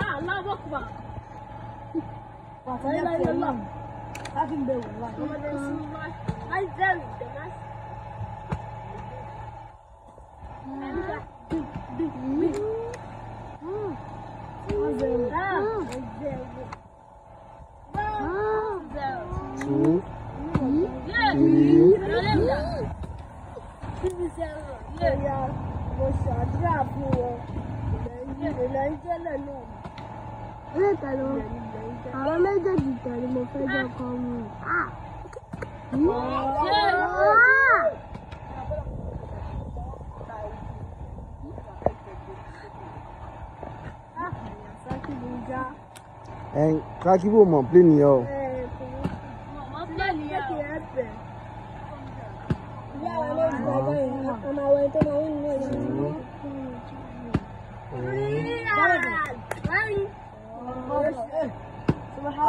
Ah, Allah Akbar. La ilaha illallah. Kafin bai wallahi. Muhammad Rasulullah. Ai zan da nas. Mo ṣàdúrà fún wọn. Ìlẹ̀ ń jẹ́lẹ̀ náà. Ilé ìtàlẹ́ wọn. Àwọn méjèèjì tẹ̀lé mo fẹ́ jọ kọ́ mu. Ẹ kákíbò mọ̀ plé nìyẹn o. Sákì ẹ̀ bẹ̀. Ìyá 哎，怎么好？